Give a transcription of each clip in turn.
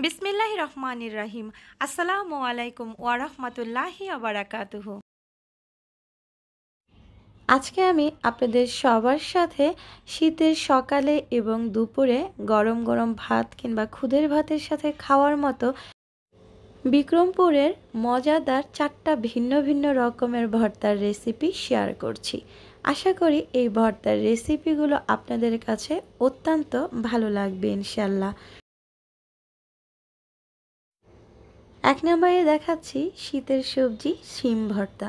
বিসমিল্লাহ রহমানির রাহিম আসসালামু আলাইকুম ওয়ারহমতুল্লাহি আবরাকাতুহ আজকে আমি আপনাদের সবার সাথে শীতের সকালে এবং দুপুরে গরম গরম ভাত কিংবা খুদের ভাতের সাথে খাওয়ার মতো বিক্রমপুরের মজাদার চারটা ভিন্ন ভিন্ন রকমের ভর্তার রেসিপি শেয়ার করছি। আশা করি এই ভর্তার রেসিপিগুলো আপনাদের কাছে অত্যন্ত ভালো লাগবে ইনশাল্লাহ এক নম্বরে দেখাচ্ছি শীতের সবজি শিম ভর্তা।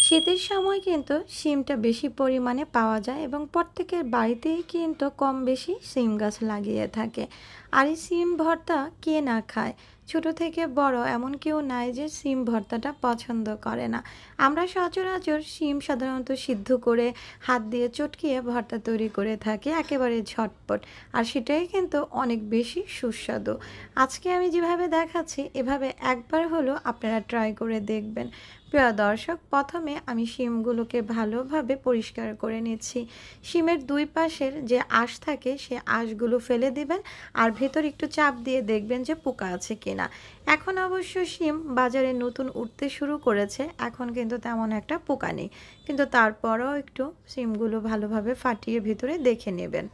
শীতের সময় কিন্তু শিমটা বেশি পরিমাণে পাওয়া যায় এবং প্রত্যেকের বাড়িতেই কিন্তু কম বেশি শিম গাছ লাগিয়ে থাকে। আর এই শিম ভর্তা কে না খায়? ছোট থেকে বড় এমন কেউ নাই যে সিম ভর্তাটা পছন্দ করে না। আমরা সচরাচর সিম সাধারণত সিদ্ধ করে হাত দিয়ে চটকিয়ে ভর্তা তৈরি করে থাকি, একেবারে ঝটপট। আর সেটাই কিন্তু অনেক বেশি সুস্বাদু। আজকে আমি যেভাবে দেখাচ্ছি, এভাবে একবার হলো আপনারা ট্রাই করে দেখবেন। প্রিয় দর্শক, প্রথমে আমি শিমগুলোকে ভালোভাবে পরিষ্কার করে নিচ্ছি। শিমের দুই পাশের যে আঁশ থাকে, সে আঁশগুলো ফেলে দিবেন আর ভেতর একটু চাপ দিয়ে দেখবেন যে পোকা আছে কিনা। এখন অবশ্য শিম বাজারে নতুন উঠতে শুরু করেছে, এখন কিন্তু তেমন একটা পোকা নেই। কিন্তু তারপরও একটু শিমগুলো ভালোভাবে ফাটিয়ে ভিতরে দেখে নেবেন।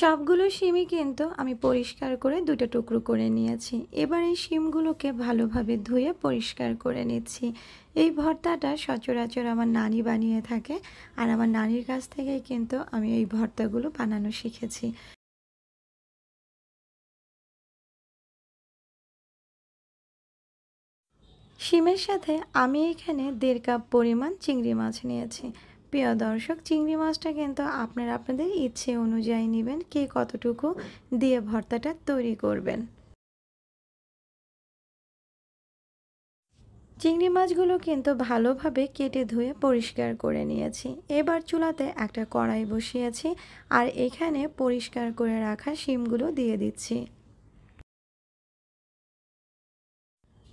সবগুলো শিমই কিন্তু আমি পরিষ্কার করে দুটো টুকরো করে নিয়েছি। এবার এই শিমগুলোকে ভালোভাবে ধুয়ে পরিষ্কার করে নিচ্ছি। এই ভর্তাটা সচরাচর আমার নানি বানিয়ে থাকে আর আমার নানির কাছ থেকেই কিন্তু আমি এই ভর্তাগুলো বানানো শিখেছি। শিমের সাথে আমি এখানে দেড় কাপ পরিমাণ চিংড়ি মাছ নিয়েছি। প্রিয় দর্শক, চিংড়ি মাছটা কিন্তু আপনারা আপনাদের ইচ্ছে অনুযায়ী নেবেন, কে কতটুকু দিয়ে ভর্তাটা তৈরি করবেন। চিংড়ি মাছগুলো কিন্তু ভালোভাবে কেটে ধুয়ে পরিষ্কার করে নিয়েছি। এবার চুলাতে একটা কড়াই বসিয়েছি আর এখানে পরিষ্কার করে রাখা শিমগুলো দিয়ে দিচ্ছি।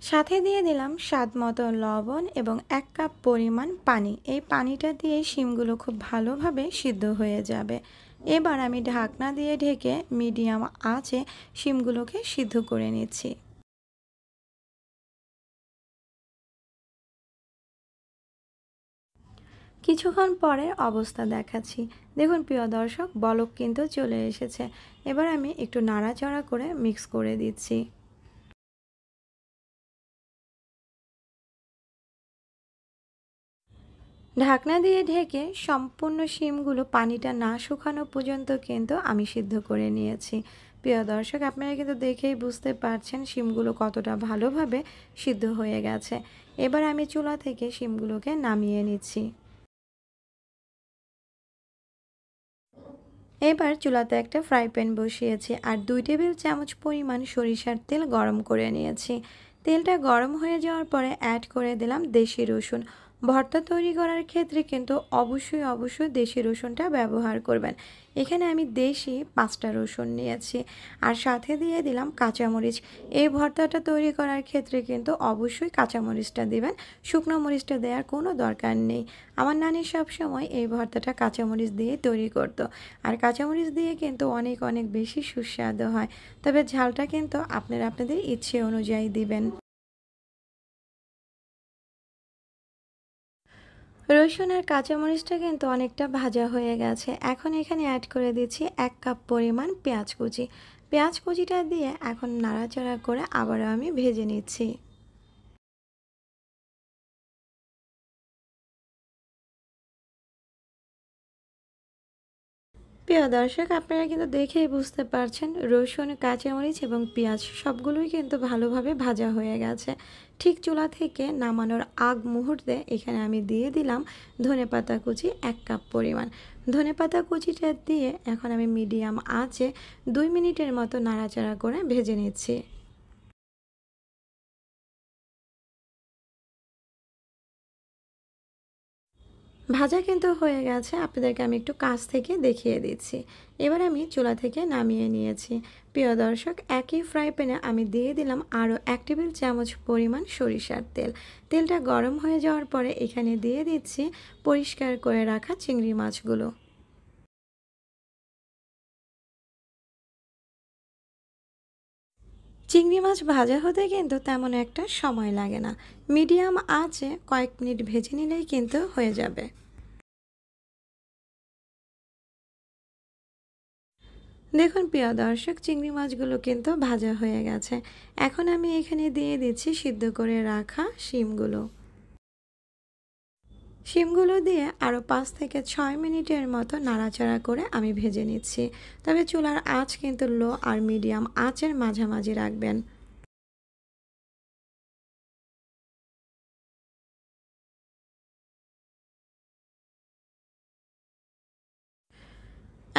সাথে দিয়ে দিলাম স্বাদ মতো লবণ এবং এক কাপ পরিমাণ পানি। এই পানিটা দিয়ে শিমগুলো খুব ভালোভাবে সিদ্ধ হয়ে যাবে। এবার আমি ঢাকনা দিয়ে ঢেকে মিডিয়াম আঁচে শিমগুলোকে সিদ্ধ করে নিচ্ছি। কিছুক্ষণ পরে অবস্থা দেখাচ্ছি। দেখুন প্রিয় দর্শক, বলক কিন্তু চলে এসেছে। এবার আমি একটু নাড়াচড়া করে মিক্স করে দিচ্ছি। ঢাকনা দিয়ে ঢেকে সম্পূর্ণ শিমগুলো পানিটা না শুকানো পর্যন্ত কিন্তু আমি সিদ্ধ করে নিয়েছি। প্রিয় দর্শক, আপনারা কিন্তু দেখেই বুঝতে পারছেন শিমগুলো কতটা ভালোভাবে সিদ্ধ হয়ে গেছে। এবার আমি চুলা থেকে শিমগুলোকে নামিয়ে নিচ্ছি। এবার চুলাতে একটা ফ্রাই প্যান বসিয়েছি আর দুই টেবিল চামচ পরিমাণ সরিষার তেল গরম করে নিয়েছি। তেলটা গরম হয়ে যাওয়ার পরে অ্যাড করে দিলাম দেশি রসুন। ভর্তা তৈরি করার ক্ষেত্রে কিন্তু অবশ্যই অবশ্যই দেশি রসুনটা ব্যবহার করবেন। এখানে আমি দেশি পাঁচটা রসুন নিয়েছি। আর সাথে দিয়ে দিলাম কাঁচামরিচ। এই ভর্তাটা তৈরি করার ক্ষেত্রে কিন্তু অবশ্যই কাঁচামরিচটা দিবেন। শুকনো মরিচটা দেওয়ার কোনো দরকার নেই। আমার নানি সবসময় এই ভর্তাটা কাঁচামরিচ দিয়ে তৈরি করত। আর কাঁচামরিচ দিয়ে কিন্তু অনেক অনেক বেশি সুস্বাদু হয়। তবে ঝালটা কিন্তু আপনারা আপনাদের ইচ্ছে অনুযায়ী দিবেন। রসুন আর কাঁচামরিচটা কিন্তু অনেকটা ভাজা হয়ে গেছে। এখন এখানে অ্যাড করে দিচ্ছি এক কাপ পরিমাণ পেঁয়াজ কুচি। পেঁয়াজ কুচিটা দিয়ে এখন নাড়াচাড়া করে আবারও আমি ভেজে নিচ্ছি। প্রিয় দর্শক, আপনারা কিন্তু দেখেই বুঝতে পারছেন, রসুন, কাঁচামরিচ এবং পেঁয়াজ সবগুলোই কিন্তু ভালোভাবে ভাজা হয়ে গেছে। ঠিক চুলা থেকে নামানোর আগ মুহূর্তে এখানে আমি দিয়ে দিলাম ধনে পাতা কুচি এক কাপ পরিমাণ। ধনে পাতা কুচিটা দিয়ে এখন আমি মিডিয়াম আঁচে দুই মিনিটের মতো নাড়াচাড়া করে ভেজে নিচ্ছি। ভাজা কিন্তু হয়ে গেছে। আপনাদেরকে আমি একটু কাছ থেকে দেখিয়ে দিচ্ছি। এবার আমি চুলা থেকে নামিয়ে নিয়েছি। প্রিয় দর্শক, একই ফ্রাই প্যানে আমি দিয়ে দিলাম আরও এক টেবিল চামচ পরিমাণ সরিষার তেল। তেলটা গরম হয়ে যাওয়ার পরে এখানে দিয়ে দিচ্ছি পরিষ্কার করে রাখা চিংড়ি মাছগুলো। চিংড়ি মাছ ভাজা হতে কিন্তু তেমন একটা সময় লাগে না। মিডিয়াম আছে কয়েক মিনিট ভেজে নিলেই কিন্তু হয়ে যাবে। দেখুন প্রিয় দর্শক, চিংড়ি মাছগুলো কিন্তু ভাজা হয়ে গেছে। এখন আমি এখানে দিয়ে দিচ্ছি সিদ্ধ করে রাখা শিমগুলো। শিমগুলো দিয়ে আরও পাঁচ থেকে ছয় মিনিটের মতো নাড়াচাড়া করে আমি ভেজে নিচ্ছি। তবে চুলার আঁচ কিন্তু লো আর মিডিয়াম আঁচের মাঝামাঝি রাখবেন।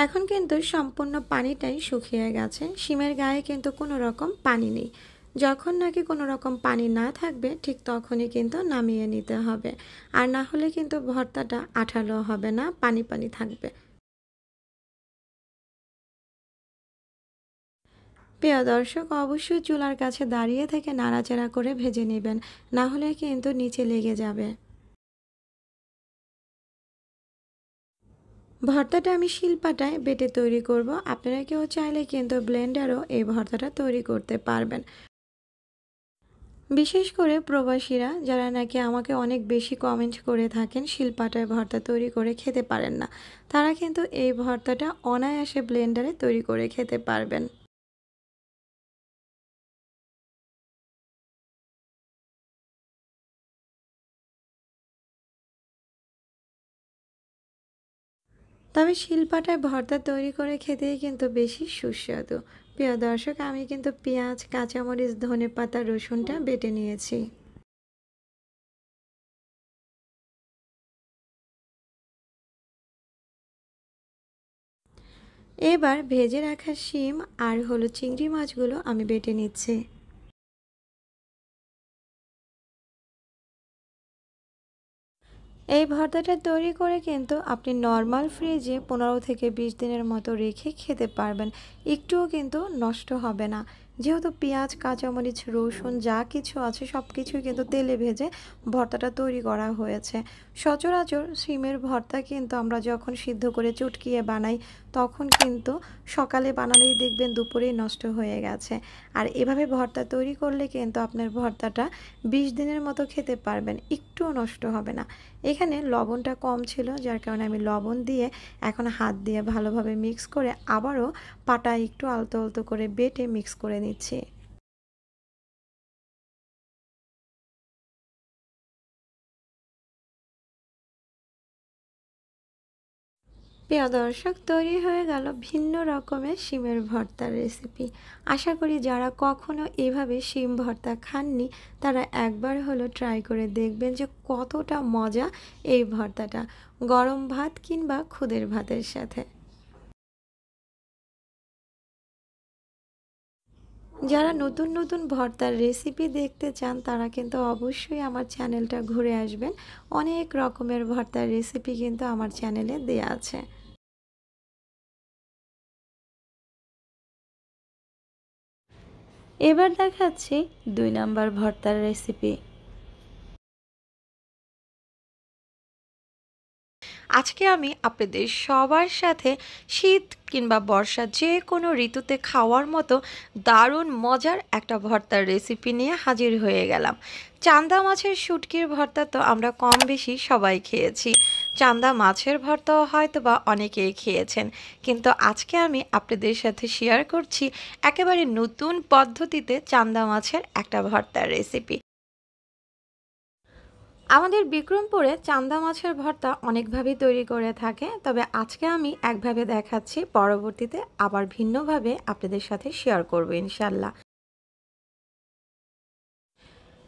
এখন কিন্তু সম্পূর্ণ পানিটাই শুকিয়ে গেছে। শিমের গায়ে কিন্তু কোনো রকম পানি নেই। যখন নাকি কোনো রকম পানি না থাকবে, ঠিক তখনই কিন্তু নামিয়ে নিতে হবে। আর না হলে কিন্তু ভর্তাটা আঠালো হবে না, পানি পানি থাকবে। প্রিয় দর্শক, অবশ্যই চুলার কাছে দাঁড়িয়ে থেকে নাড়াচাড়া করে ভেজে নেবেন, না হলে কিন্তু নিচে লেগে যাবে। ভর্তাটা আমি শিলপাটায় বেটে তৈরি করব। আপনারা কেউ চাইলে কিন্তু ব্লেন্ডারও এই ভর্তাটা তৈরি করতে পারবেন। বিশেষ করে প্রবাসীরা যারা নাকি আমাকে অনেক বেশি কমেন্ট করে থাকেন শিলপাটায় ভর্তা তৈরি করে খেতে পারেন না। তারা কিন্তু এই ভর্তাটা অনায়াসে ব্লেন্ডারে তৈরি করে খেতে পারবেন। তবে শিলপাটায় ভর্তা তৈরি করে খেতেই কিন্তু বেশি সুস্বাদু। প্রিয় দর্শক, আমি কিন্তু পেঁয়াজ, কাঁচামরিচ, ধনে পাতা, রসুনটা বেটে নিয়েছি। এবার ভেজে রাখা শিম আর হলো চিংড়ি মাছগুলো আমি বেটে নিচ্ছি। এই ভর্তাটা তৈরি করে কিন্তু আপনি নর্মাল ফ্রিজে পনেরো থেকে বিশ দিনের মতো রেখে খেতে পারবেন। একটুও কিন্তু নষ্ট হবে না। যেহেতু পেঁয়াজ, কাঁচামরিচ, রসুন যা কিছু আছে সব কিছুই কিন্তু তেলে ভেজে ভর্তাটা তৈরি করা হয়েছে। সচরাচর সিমের ভর্তা কিন্তু আমরা যখন সিদ্ধ করে চুটকিয়ে বানাই তখন কিন্তু সকালে বানালেই দেখবেন দুপুরেই নষ্ট হয়ে গেছে। আর এভাবে ভর্তা তৈরি করলে কিন্তু আপনার ভর্তাটা বিশ দিনের মতো খেতে পারবেন, একটুও নষ্ট হবে না। এখানে লবণটা কম ছিল, যার কারণে আমি লবণ দিয়ে এখন হাত দিয়ে ভালোভাবে মিক্স করে আবারও পাটা একটু আলতো আলতো করে বেটে মিক্স করে নিচ্ছি। প্রিয় দর্শক, তৈরি হয়ে গেল ভিন্ন রকমের শিমের ভর্তার রেসিপি আশা করি যারা কখনো এভাবে শিম ভর্তা খাননি, তারা একবার হলো ট্রাই করে দেখবেন যে কতটা মজা এই ভর্তাটা। গরম ভাত কিংবা খুদের ভাতের সাথে। যারা নতুন নতুন ভর্তার রেসিপি দেখতে চান, তারা কিন্তু অবশ্যই আমার চ্যানেলটা ঘুরে আসবেন। অনেক রকমের ভর্তার রেসিপি কিন্তু আমার চ্যানেলে দেয়া আছে। এবার দেখাচ্ছি দুই নাম্বার ভর্তার রেসিপি আজকে আমি আপনাদের সবার সাথে শীত কিংবা বর্ষা যে কোনো ঋতুতে খাওয়ার মতো দারুণ মজার একটা ভর্তার রেসিপি নিয়ে হাজির হয়ে গেলাম। চান্দা মাছের শুটকির ভর্তা তো আমরা কম বেশি সবাই খেয়েছি। চান্দা মাছের ভর্তাও হয়তো বা অনেকেই খেয়েছেন। কিন্তু আজকে আমি আপনাদের সাথে শেয়ার করছি একেবারে নতুন পদ্ধতিতে চান্দা মাছের একটা ভর্তার রেসিপি আমাদের বিক্রমপুরে চান্দা মাছের ভর্তা অনেকভাবেই তৈরি করে থাকে, তবে আজকে আমি একভাবে দেখাচ্ছি, পরবর্তীতে আবার ভিন্নভাবে আপনাদের সাথে শেয়ার করব ইনশাল্লাহ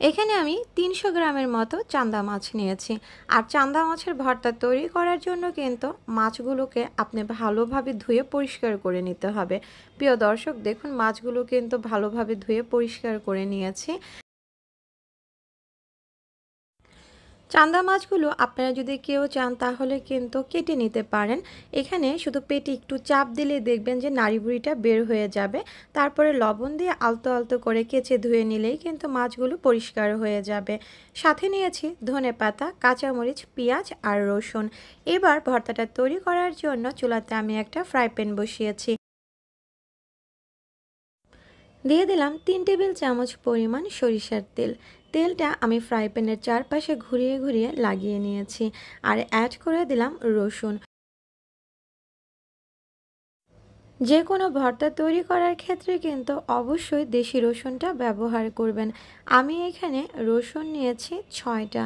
এখানে আমি তিনশো গ্রামের মতো চান্দা মাছ নিয়েছি, আর চান্দা মাছের ভর্তা তৈরি করার জন্য কিন্তু মাছগুলোকে আপনি ভালোভাবে ধুয়ে পরিষ্কার করে নিতে হবে। প্রিয় দর্শক, দেখুন মাছগুলো কিন্তু ভালোভাবে ধুয়ে পরিষ্কার করে নিয়েছি। চান্দা মাছগুলো আপনারা যদি কেউ চান তাহলে কিন্তু কেটে নিতে পারেন। এখানে শুধু পেটে একটু চাপ দিলে দেখবেন যে নাড়িভুড়িটা বের হয়ে যাবে। তারপরে লবণ দিয়ে আলতো আলতো করে কেচে ধুয়ে নিলেই কিন্তু মাছগুলো পরিষ্কার হয়ে যাবে। সাথে নিয়েছি ধনে পাতা, কাঁচামরিচ, পেঁয়াজ আর রসুন। এবার ভর্তাটা তৈরি করার জন্য চুলাতে আমি একটা ফ্রাই প্যান বসিয়েছি। দিয়ে দিলাম তিন টেবিল চামচ পরিমাণ সরিষার তেল। তেলটা আমি ফ্রাই প্যানের চারপাশে ঘুরিয়ে ঘুরিয়ে লাগিয়ে নিয়েছি আর অ্যাড করে দিলাম রসুন। যে কোনো ভর্তা তৈরি করার ক্ষেত্রে কিন্তু অবশ্যই দেশি রসুনটা ব্যবহার করবেন। আমি এখানে রসুন নিয়েছি ছয়টা।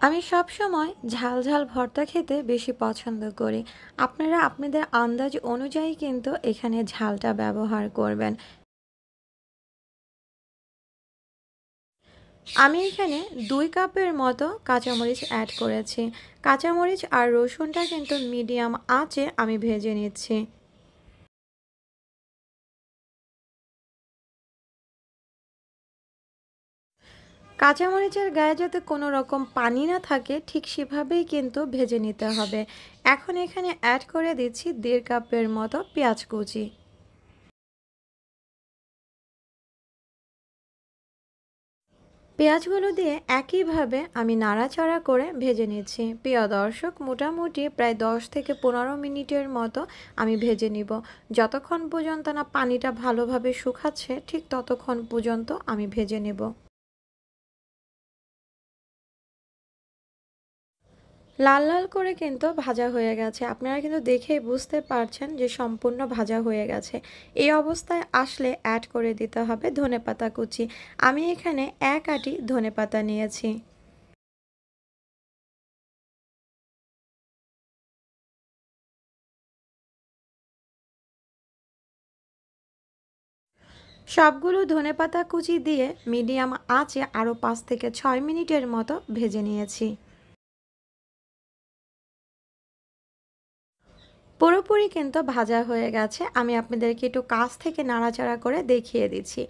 আমি সব সময় ঝাল ঝাল ভর্তা খেতে বেশি পছন্দ করি। আপনারা আপনাদের আন্দাজ অনুযায়ী কিন্তু এখানে ঝালটা ব্যবহার করবেন। আমি এখানে দুই কাপের মতো কাঁচামরিচ অ্যাড করেছি। কাঁচামরিচ আর রসুনটা কিন্তু মিডিয়াম আঁচে আমি ভেজে নিচ্ছি। কাঁচামরিচের গায়ে যাতে কোনো রকম পানি না থাকে, ঠিক সেভাবেই কিন্তু ভেজে নিতে হবে। এখন এখানে অ্যাড করে দিচ্ছি দেড় কাপের মতো পেঁয়াজ কুচি। পেঁয়াজগুলো দিয়ে একইভাবে আমি নাড়াচাড়া করে ভেজে নিচ্ছি। প্রিয় দর্শক, মোটামুটি প্রায় দশ থেকে পনেরো মিনিটের মতো আমি ভেজে নিব। যতক্ষণ পর্যন্ত না পানিটা ভালোভাবে শুকাচ্ছে, ঠিক ততক্ষণ পর্যন্ত আমি ভেজে নেব। লাল লাল করে কিন্তু ভাজা হয়ে গেছে। আপনারা কিন্তু দেখেই বুঝতে পারছেন যে সম্পূর্ণ ভাজা হয়ে গেছে। এই অবস্থায় আসলে অ্যাড করে দিতে হবে ধনে পাতা কুচি। আমি এখানে এক আটি ধনে পাতা নিয়েছি। সবগুলো ধনে পাতা কুচি দিয়ে মিডিয়াম আঁচে আরও পাঁচ থেকে ছয় মিনিটের মতো ভেজে নিয়েছি। পুরোপুরি কিন্তু ভাজা হয়ে গেছে। আমি আপনাদেরকে একটু কাছ থেকে নাড়াচাড়া করে দেখিয়ে দিচ্ছি।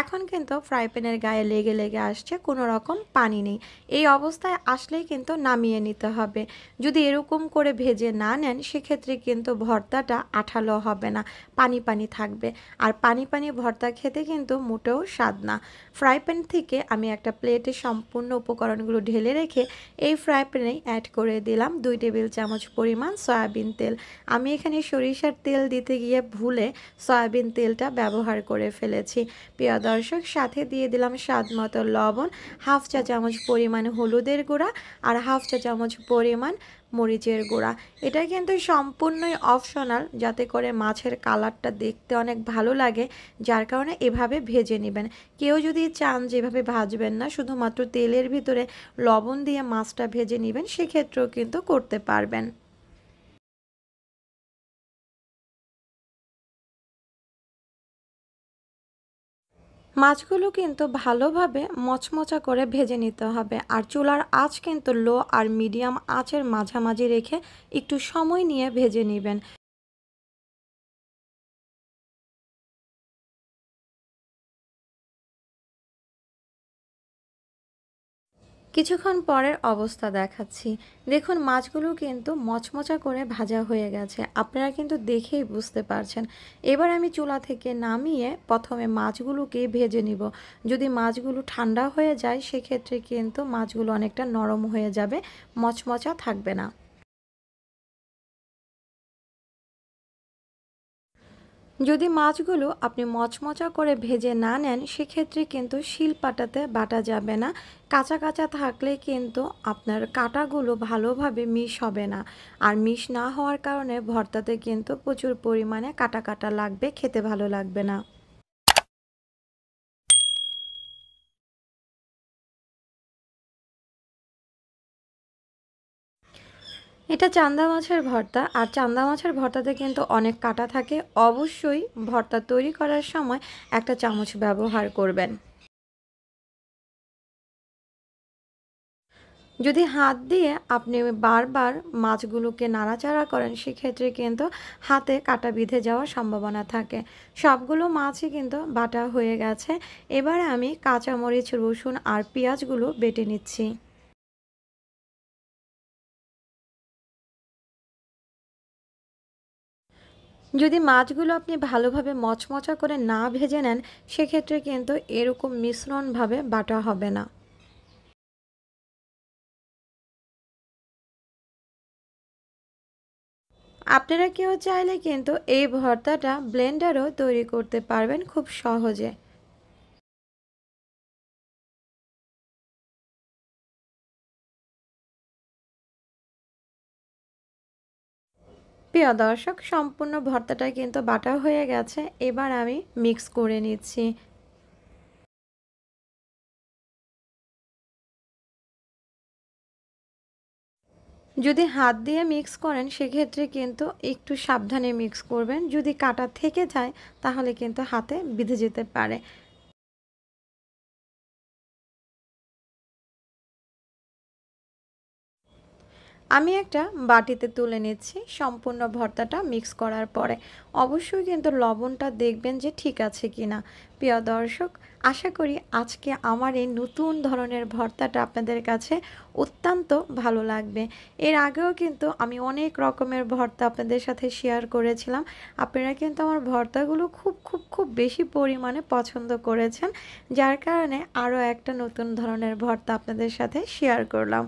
এখন কিন্তু ফ্রাই প্যানের গায়ে লেগে লেগে আসছে, কোনো রকম পানি নেই। এই অবস্থায় আসলেই কিন্তু নামিয়ে নিতে হবে। যদি এরকম করে ভেজে না নেন, সেক্ষেত্রে কিন্তু ভর্তাটা আঠালো হবে না, পানি পানি থাকবে। আর পানি পানি ভর্তা খেতে কিন্তু মোটেও স্বাদ না। ফ্রাই প্যান থেকে আমি একটা প্লেটে সম্পূর্ণ উপকরণগুলো ঢেলে রেখে এই ফ্রাই প্যানেই অ্যাড করে দিলাম দুই টেবিল চামচ পরিমাণ সয়াবিন তেল। আমি এখানে সরিষার তেল দিতে গিয়ে ভুলে সয়াবিন তেলটা ব্যবহার করে ফেলেছি। প্রিয় দর্শক, সাথে দিয়ে দিলাম স্বাদ মতো লবণ, হাফ চা চামচ পরিমাণ হলুদের গুঁড়া আর হাফ চা চামচ পরিমাণ মরিচের গুঁড়া। এটা কিন্তু সম্পূর্ণই অপশনাল, যাতে করে মাছের কালারটা দেখতে অনেক ভালো লাগে, যার কারণে এভাবে ভেজে নেবেন। কেউ যদি চান যেভাবে ভাজবেন না, শুধুমাত্র তেলের ভিতরে লবণ দিয়ে মাছটা ভেজে নেবেন, সেক্ষেত্রেও কিন্তু করতে পারবেন। মাছগুলো কিন্তু ভালোভাবে মচমচা করে ভেজে নিতে হবে। আর চুলার আঁচ কিন্তু লো আর মিডিয়াম আঁচের মাঝামাঝি রেখে একটু সময় নিয়ে ভেজে নেবেন। কিছুক্ষণ পরের অবস্থা দেখাচ্ছি। দেখুন, মাছগুলো কিন্তু মচমচা করে ভাজা হয়ে গেছে। আপনারা কিন্তু দেখেই বুঝতে পারছেন। এবার আমি চুলা থেকে নামিয়ে প্রথমে মাছগুলোকে ভেজে নিব। যদি মাছগুলো ঠান্ডা হয়ে যায়, সেক্ষেত্রে কিন্তু মাছগুলো অনেকটা নরম হয়ে যাবে, মচমচা থাকবে না। যদি মাছগুলো আপনি মচমচা করে ভেজে না নেন, সেক্ষেত্রে কিন্তু শিল পাটাতে বাটা যাবে না। কাঁচা কাঁচা থাকলে কিন্তু আপনার কাটাগুলো ভালোভাবে মিশ হবে না। আর মিশ না হওয়ার কারণে ভর্তাতে কিন্তু প্রচুর পরিমাণে কাটা কাটা লাগবে, খেতে ভালো লাগবে না। এটা চান্দা মাছের ভর্তা, আর চান্দা মাছের ভর্তাতে কিন্তু অনেক কাটা থাকে। অবশ্যই ভর্তা তৈরি করার সময় একটা চামচ ব্যবহার করবেন। যদি হাত দিয়ে আপনি বারবার মাছগুলোকে নাড়াচাড়া করেন, সেক্ষেত্রে কিন্তু হাতে কাটা বিঁধে যাওয়ার সম্ভাবনা থাকে। সবগুলো মাছই কিন্তু বাটা হয়ে গেছে। এবার আমি কাঁচামরিচ, রসুন আর পেঁয়াজগুলো বেটে নিচ্ছি। যদি মাছগুলো আপনি ভালোভাবে মচমচা করে না ভেজে নেন, সেক্ষেত্রে কিন্তু এরকম মিশ্রণভাবে বাটা হবে না। আপনারা কেউ চাইলে কিন্তু এই ভর্তাটা ব্লেন্ডারও তৈরি করতে পারবেন খুব সহজে। প্রিয় দর্শক, সম্পূর্ণ ভর্তাটা কিন্তু বাটা হয়ে গেছে। এবার আমি মিক্স করে নিচ্ছি। যদি হাত দিয়ে মিক্স করেন, সেক্ষেত্রে কিন্তু একটু সাবধানে মিক্স করবেন। যদি কাটা থেকে যায়, তাহলে কিন্তু হাতে বিঁধে যেতে পারে। আমি একটা বাটিতে তুলে নিচ্ছি, সম্পূর্ণ ভর্তাটা মিক্স করার পরে। অবশ্যই কিন্তু লবণটা দেখবেন যে ঠিক আছে কি না প্রিয় দর্শক, আশা করি আজকে আমার এই নতুন ধরনের ভর্তাটা আপনাদের কাছে অত্যন্ত ভালো লাগবে। এর আগেও কিন্তু আমি অনেক রকমের ভর্তা আপনাদের সাথে শেয়ার করেছিলাম। আপনারা কিন্তু আমার ভর্তাগুলো খুব খুব খুব বেশি পরিমাণে পছন্দ করেছেন। যার কারণে আরও একটা নতুন ধরনের ভর্তা আপনাদের সাথে শেয়ার করলাম।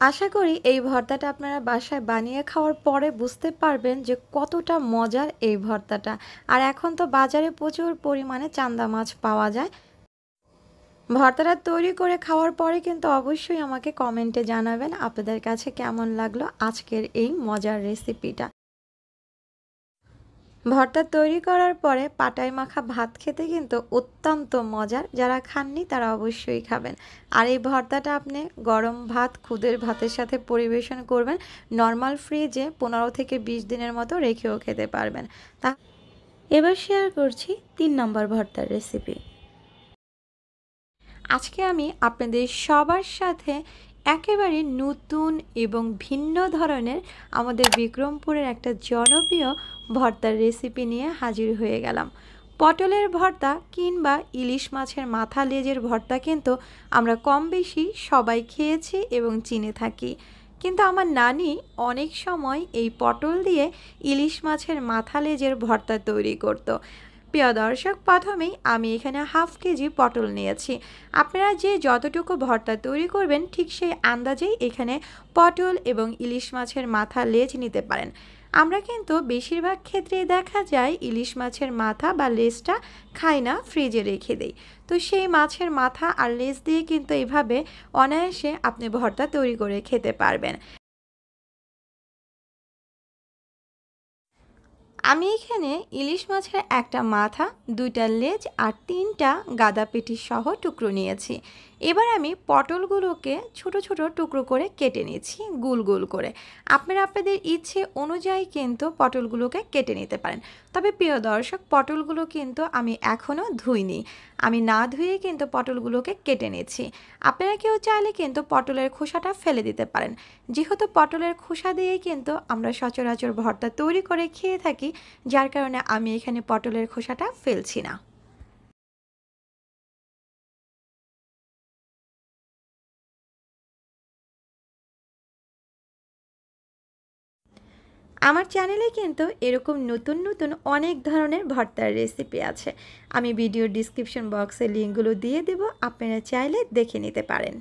আশা করি এই ভর্তাটা আপনারা বাসায় বানিয়ে খাওয়ার পরে বুঝতে পারবেন যে কতটা মজার এই ভর্তাটা। আর এখন তো বাজারে প্রচুর পরিমাণে চান্দা মাছ পাওয়া যায়। ভর্তাটা তৈরি করে খাওয়ার পরে কিন্তু অবশ্যই আমাকে কমেন্টে জানাবেন আপনাদের কাছে কেমন লাগল আজকের এই মজার রেসিপিটা ভর্তা তৈরি করার পরে পাটায় মাখা ভাত খেতে কিন্তু অত্যন্ত মজার। যারা খাননি তারা অবশ্যই খাবেন। আর এই ভর্তাটা আপনি গরম ভাত, খুদের ভাতের সাথে পরিবেশন করবেন। নর্মাল ফ্রিজে পনেরো থেকে বিশ দিনের মতো রেখেও খেতে পারবেন। তা এবার শেয়ার করছি তিন নম্বর ভর্তার রেসিপি আজকে আমি আপনাদের সবার সাথে একেবারে নতুন এবং ভিন্ন ধরনের আমাদের বিক্রমপুরের একটা জনপ্রিয় ভর্তার রেসিপি নিয়ে হাজির হয়ে গেলাম। পটলের ভর্তা কিংবা ইলিশ মাছের মাথা লেজের ভর্তা কিন্তু আমরা কম বেশি সবাই খেয়েছি এবং চিনে থাকি। কিন্তু আমার নানি অনেক সময় এই পটল দিয়ে ইলিশ মাছের মাথা লেজের ভর্তা তৈরি করতো। প্রিয় দর্শক, প্রথমেই আমি এখানে হাফ কেজি পটল নিয়েছি। আপনারা যে যতটুকু ভর্তা তৈরি করবেন, ঠিক সেই আন্দাজেই এখানে পটল এবং ইলিশ মাছের মাথা লেজ নিতে পারেন। আমরা কিন্তু বেশিরভাগ ক্ষেত্রেই দেখা যায় ইলিশ মাছের মাথা বা লেজটা খাই না ফ্রিজে রেখে দেই। তো সেই মাছের মাথা আর লেজ দিয়ে কিন্তু এভাবে অনায়াসে আপনি ভর্তা তৈরি করে খেতে পারবেন। আমি এখানে ইলিশ মাছের একটা মাথা, দুইটা লেজ আর তিনটা গাদা পেটি সহ টুকরো নিয়েছি। এবার আমি পটলগুলোকে ছোট ছোট টুকরো করে কেটে নিয়েছি, গুল গুল করে। আপনারা আপনাদের ইচ্ছে অনুযায়ী কিন্তু পটলগুলোকে কেটে নিতে পারেন। তবে প্রিয় দর্শক, পটলগুলো কিন্তু আমি এখনও ধুইনি। আমি না ধুয়ে কিন্তু পটলগুলোকে কেটে নিয়েছি। আপনারা কেউ চাইলে কিন্তু পটলের খোসাটা ফেলে দিতে পারেন। যেহেতু পটলের খোসা দিয়ে কিন্তু আমরা সচরাচর ভর্তা তৈরি করে খেয়ে থাকি, যার কারণে আমি এখানে পটলের খোসাটা ফেলছি না। আমার চ্যানেলে কিন্তু এরকম নতুন নতুন অনেক ধরনের ভর্তার রেসিপি আছে। আমি ভিডিওর ডিসক্রিপশন বক্সে লিঙ্কগুলো দিয়ে দেব, আপনারা চাইলে দেখে নিতে পারেন।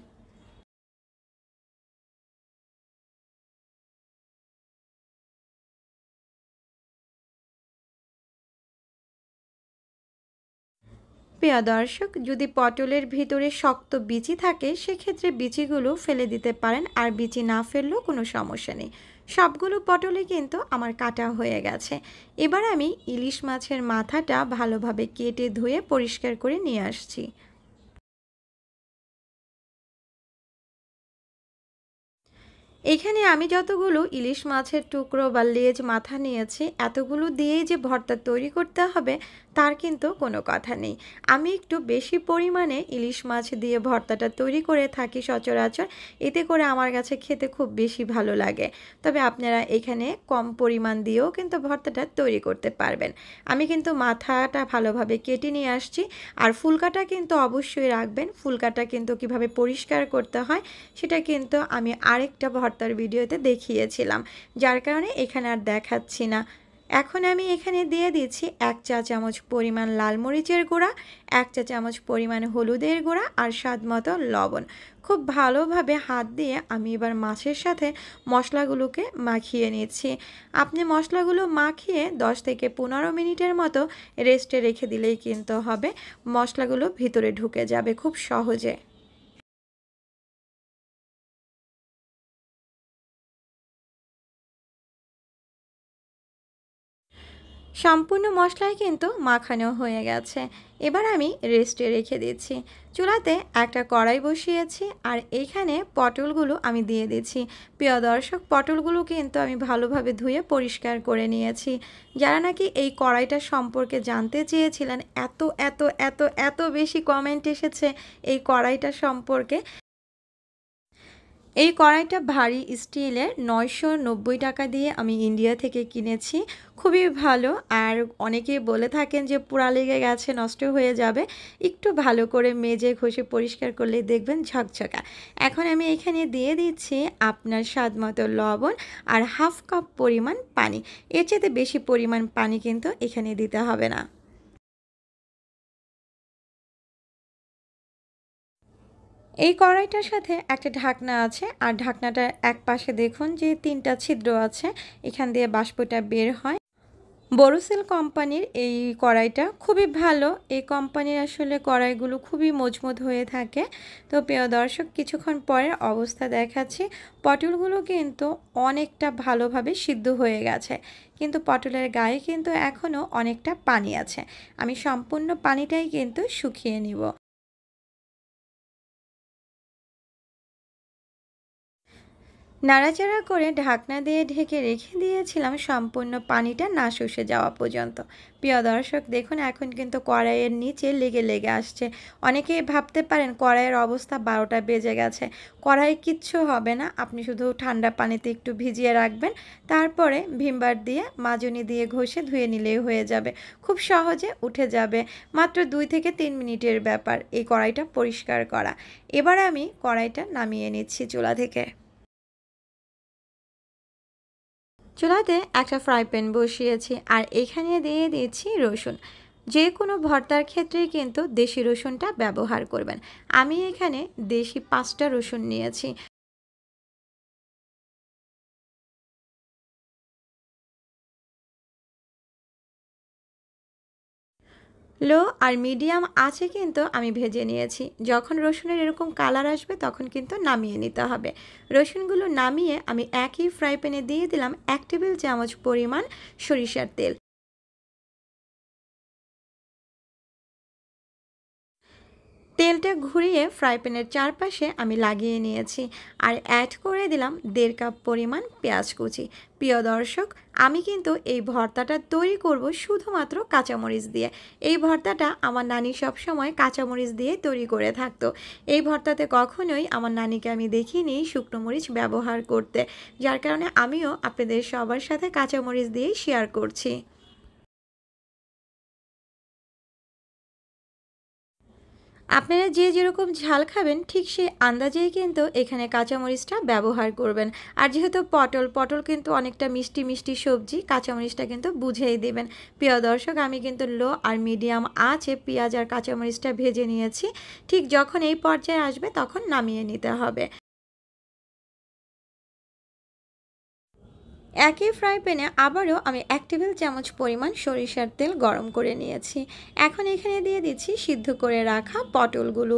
প্রিয় দর্শক, যদি পটলের ভিতরে শক্ত বিচি থাকে, সেক্ষেত্রে বিচিগুলো ফেলে দিতে পারেন, আর বিচি না ফেললেও কোনো সমস্যা নেই। সবগুলো পটলে কিন্তু আমার কাটা হয়ে গেছে। এবার আমি ইলিশ মাছের মাথাটা ভালোভাবে কেটে ধুয়ে পরিষ্কার করে নিয়ে আসছি। এখানে আমি যতগুলো ইলিশ মাছের টুকরো বা লেজ মাথা নিয়েছি, এতগুলো দিয়েই যে ভর্তা তৈরি করতে হবে তার কিন্তু কোনো কথা নেই। আমি একটু বেশি পরিমাণে ইলিশ মাছ দিয়ে ভর্তাটা তৈরি করে থাকি সচরাচর। এতে করে আমার কাছে খেতে খুব বেশি ভালো লাগে। তবে আপনারা এখানে কম পরিমাণ দিয়েও কিন্তু ভর্তাটা তৈরি করতে পারবেন। আমি কিন্তু মাথাটা ভালোভাবে কেটে নিয়ে আসছি। আর ফুলকাটা কিন্তু অবশ্যই রাখবেন। ফুলকাটা কিন্তু কীভাবে পরিষ্কার করতে হয়, সেটা কিন্তু আমি আরেকটা ভর্তার ভিডিওতে দেখিয়েছিলাম। যার কারণে এখানে আর দেখাচ্ছি না। এখন আমি এখানে দিয়ে দিচ্ছি এক চা চামচ পরিমাণ লাল মরিচের গুঁড়া, এক চা চামচ পরিমাণ হলুদের গুঁড়া আর স্বাদ মতো লবণ। খুব ভালোভাবে হাত দিয়ে আমি এবার মাছের সাথে মশলাগুলোকে মাখিয়ে নিচ্ছি। আপনি মশলাগুলো মাখিয়ে 10 থেকে পনেরো মিনিটের মতো রেস্টে রেখে দিলেই কিন্তু হবে। মশলাগুলো ভিতরে ঢুকে যাবে খুব সহজে। সম্পূর্ণ মশলাই কিন্তু মাখানো হয়ে গেছে। এবার আমি রেস্টে রেখে দিচ্ছি। চুলাতে একটা কড়াই বসিয়েছি আর এইখানে পটলগুলো আমি দিয়ে দিচ্ছি। প্রিয় দর্শক, পটলগুলো কিন্তু আমি ভালোভাবে ধুয়ে পরিষ্কার করে নিয়েছি। যারা নাকি এই কড়াইটা সম্পর্কে জানতে চেয়েছিলেন, এত এত এত এত বেশি কমেন্ট এসেছে এই কড়াইটা সম্পর্কে এই কড়াইটা ভারী স্টিলের নয়শো নব্বই টাকা দিয়ে আমি ইন্ডিয়া থেকে কিনেছি। খুবই ভালো। আর অনেকেই বলে থাকেন যে পোড়া লেগে গেছে, নষ্ট হয়ে যাবে। একটু ভালো করে মেজে ঘষে পরিষ্কার করলে দেখবেন ঝকঝকা। এখন আমি এখানে দিয়ে দিচ্ছি আপনার স্বাদ মতো লবণ আর হাফ কাপ পরিমাণ পানি। এর চেয়ে বেশি পরিমাণ পানি কিন্তু এখানে দিতে হবে না। এই কড়াইটার সাথে একটা ঢাকনা আছে, আর ঢাকনাটার এক পাশে দেখুন যে তিনটা ছিদ্র আছে, এখান দিয়ে বাষ্পটা বের হয়। বোরোসেল কোম্পানির এই কড়াইটা খুবই ভালো। এই কোম্পানির আসলে কড়াইগুলো খুবই মজবুত হয়ে থাকে। তো প্রিয় দর্শক, কিছুক্ষণ পরে অবস্থা দেখাচ্ছি। পটলগুলো কিন্তু অনেকটা ভালোভাবে সিদ্ধ হয়ে গেছে। কিন্তু পটলের গায়ে কিন্তু এখনও অনেকটা পানি আছে। আমি সম্পূর্ণ পানিটাই কিন্তু শুকিয়ে নিব। নাড়াচাড়া করে ঢাকনা দিয়ে ঢেকে রেখে দিয়েছিলাম সম্পূর্ণ পানিটা না শুষে যাওয়া পর্যন্ত। প্রিয় দর্শক, দেখুন, এখন কিন্তু কড়াইয়ের নিচে লেগে লেগে আসছে। অনেকেই ভাবতে পারেন কড়াইয়ের অবস্থা বারোটা বেজে গেছে। কড়াই কিচ্ছু হবে না, আপনি শুধু ঠান্ডা পানিতে একটু ভিজিয়ে রাখবেন, তারপরে ভিমবার দিয়ে মাজনি দিয়ে ঘষে ধুয়ে নিলেই হয়ে যাবে। খুব সহজে উঠে যাবে। মাত্র দুই থেকে তিন মিনিটের ব্যাপার, এই কড়াইটা পরিষ্কার করা। এবার আমি কড়াইটা নামিয়ে নিচ্ছি চুলা থেকে। চুলাতে একটা ফ্রাই প্যান বসিয়েছি আর এখানে দিয়ে দিয়েছি রসুন। যে কোনো ভর্তার ক্ষেত্রে কিন্তু দেশি রসুনটা ব্যবহার করবেন। আমি এখানে দেশি পাঁচটা রসুন নিয়েছি। লো আর মিডিয়াম আছে কিন্তু আমি ভেজে নিয়েছি। যখন রসুনের এরকম কালার আসবে তখন কিন্তু নামিয়ে নিতে হবে। রসুনগুলো নামিয়ে আমি একই ফ্রাই প্যানে দিয়ে দিলাম এক টেবিল চামচ পরিমাণ সরিষার তেল। তেলটা ঘুরিয়ে ফ্রাই প্যানের চারপাশে আমি লাগিয়ে নিয়েছি। আর অ্যাড করে দিলাম দেড় কাপ পরিমাণ পেঁয়াজ কুচি। প্রিয় দর্শক আমি কিন্তু এই ভর্তাটা তৈরি করব শুধুমাত্র কাঁচামরিচ দিয়ে। এই ভর্তাটা আমার নানি সবসময় কাঁচামরিচ দিয়ে তৈরি করে থাকতো। এই ভর্তাতে কখনোই আমার নানিকে আমি দেখিনি শুকনো মরিচ ব্যবহার করতে, যার কারণে আমিও আপনাদের সবার সাথে কাঁচামরিচ দিয়েই শেয়ার করছি। আপনারা যে যেরকম ঝাল খাবেন, ঠিক সেই আন্দাজেই কিন্তু এখানে কাঁচামরিচটা ব্যবহার করবেন। আর যেহেতু পটল পটল কিন্তু অনেকটা মিষ্টি মিষ্টি সবজি, কাঁচামরিচটা কিন্তু বুঝেই দেবেন। প্রিয় দর্শক, আমি কিন্তু লো আর মিডিয়াম আছে পেঁয়াজ আর কাঁচামরিচটা ভেজে নিয়েছি। ঠিক যখন এই পর্যায়ে আসবে, তখন নামিয়ে নিতে হবে। একই ফ্রাই প্যানে আবারও আমি এক টেবিল চামচ পরিমাণ সরিষার তেল গরম করে নিয়েছি। এখন এখানে দিয়ে দিচ্ছি সিদ্ধ করে রাখা পটলগুলো।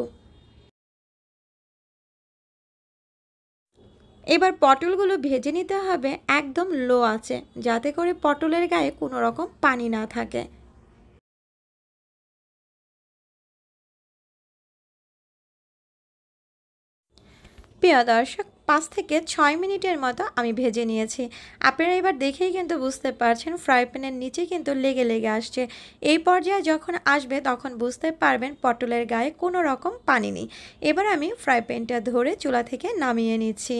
এবার পটলগুলো ভেজে নিতে হবে একদম লো আছে যাতে করে পটলের গায়ে কোনো রকম পানি না থাকে। প্রিয় দর্শক, পাঁচ থেকে ছয় মিনিটের মতো আমি ভেজে নিয়েছি। আপনারা এবার দেখেই কিন্তু বুঝতে পারছেন, ফ্রাই প্যানের নিচে কিন্তু লেগে লেগে আসছে। এই পর্যায়ে যখন আসবে, তখন বুঝতে পারবেন পটলের গায়ে কোনো রকম পানি নেই। এবার আমি ফ্রাই প্যানটা ধরে চুলা থেকে নামিয়ে নিচ্ছি।